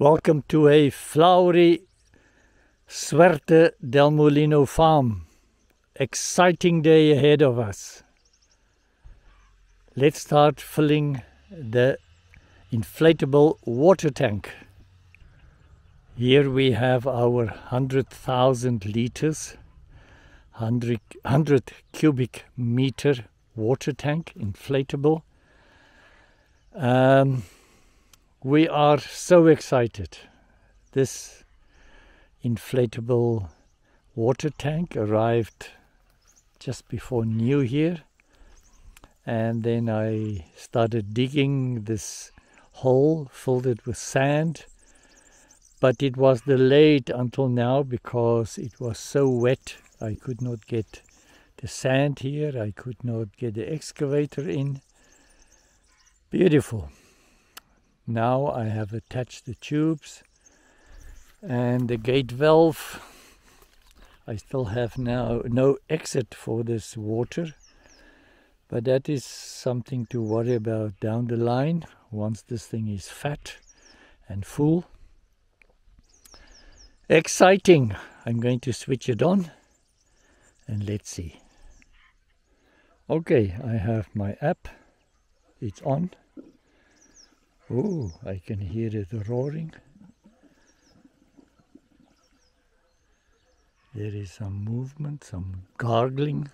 Welcome to a flowery Suerte del Molino farm. Exciting day ahead of us. Let's start filling the inflatable water tank. Here we have our 100,000 liters, 100, 100 cubic meter water tank, inflatable. Um, we are so excited. This inflatable water tank arrived just before New Year, and then I started digging this hole, filled it with sand. But it was delayed until now because it was so wet. I could not get the sand here, I could not get the excavator in. Beautiful. Now I have attached the tubes and the gate valve. I still have now no exit for this water, but that is something to worry about down the line once this thing is fat and full. Exciting! I'm going to switch it on and let's see. Okay, I have my app. It's on. Oh, I can hear it roaring. There is some movement, some gargling.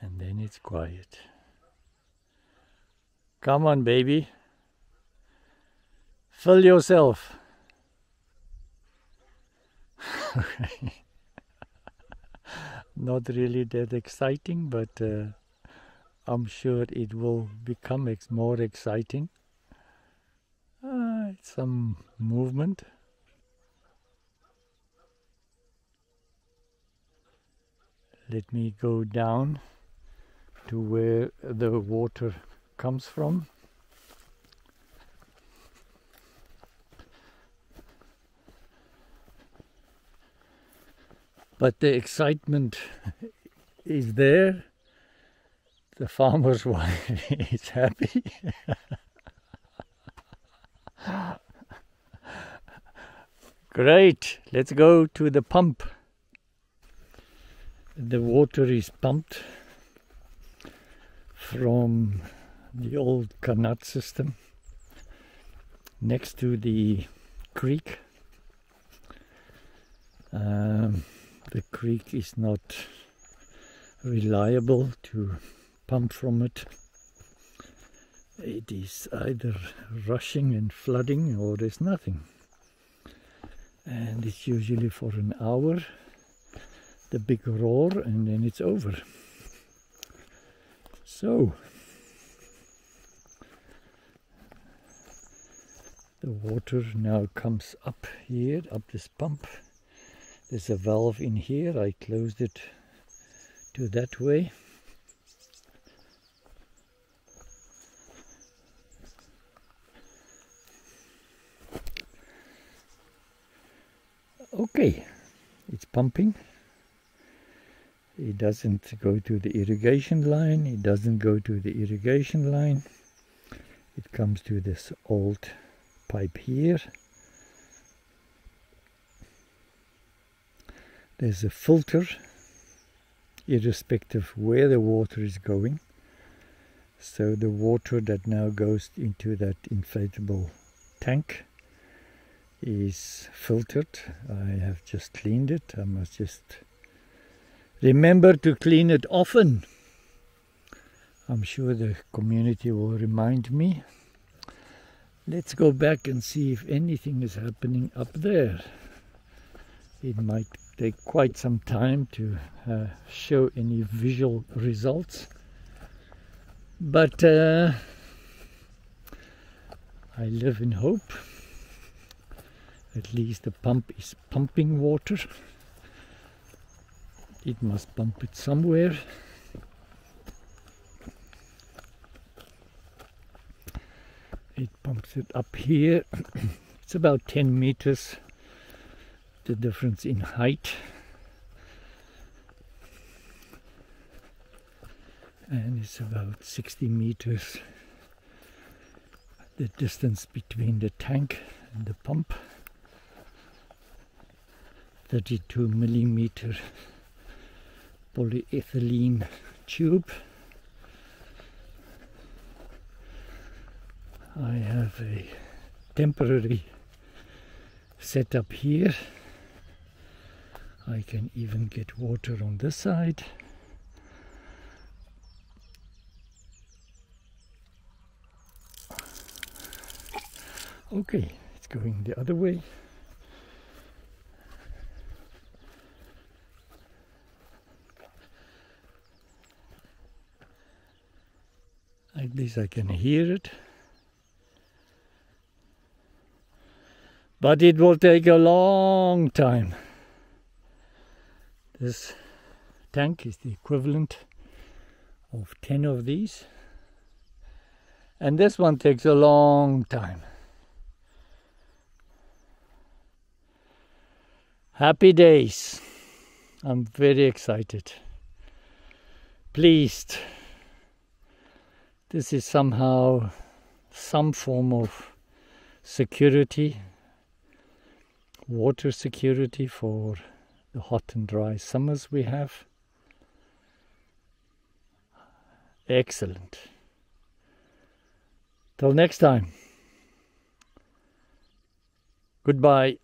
And then it's quiet. Come on, baby. Fill yourself. Not really that exciting, but uh, I'm sure it will become ex more exciting. Uh, some movement. Let me go down to where the water comes from. But the excitement is there the farmer's wife is happy. Great, let's go to the pump. The water is pumped from the old qanat system next to the creek. Um, the creek is not reliable to pump from it. It is either rushing and flooding or there's nothing. And it's usually for an hour, the big roar, and then it's over. So, the water now comes up here, up this pump. There's a valve in here, I closed it to that way. Okay it's pumping. It doesn't go to the irrigation line. It doesn't go to the irrigation line. It comes to this old pipe here. There's a filter irrespective where the water is going. So the water that now goes into that inflatable tank is filtered. I have just cleaned it. I must just remember to clean it often. I'm sure the community will remind me. Let's go back and see if anything is happening up there. It might take quite some time to uh, show any visual results. But uh, I live in hope. At least the pump is pumping water. It must pump it somewhere. It pumps it up here. it's about 10 meters, the difference in height. And it's about 60 meters the distance between the tank and the pump 32 millimeter polyethylene tube. I have a temporary setup here. I can even get water on this side. Okay it's going the other way at least I can hear it. But it will take a long time. This tank is the equivalent of 10 of these. And this one takes a long time. Happy days. I'm very excited. Pleased this is somehow some form of security water security for the hot and dry summers we have. Excellent. Till next time. Goodbye.